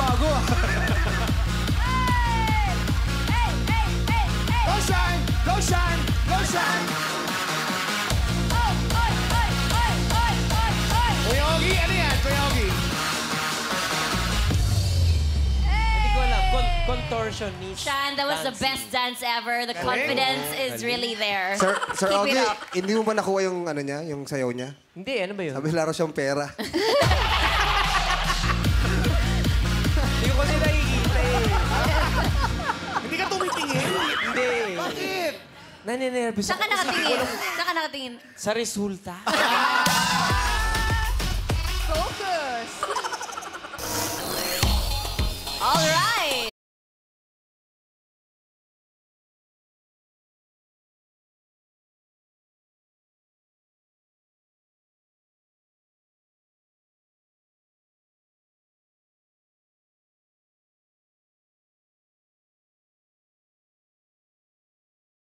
bago. Go shine! Go shine! Go shine! Kuya Ogie, ano yan? Kuya Ogie? Hindi ko alam. Con- contortionist. Shan, that was the best dance ever. The confidence is really there. Sir, Sir Keep it Ogie, up. hindi mo ba nakuha yung ano niya, yung sayaw niya? Hindi, ano ba yun? Sabi laro siyang pera. Naninervous Saan ka nakatingin? Saan ka nakatingin? Sa resulta. Focus!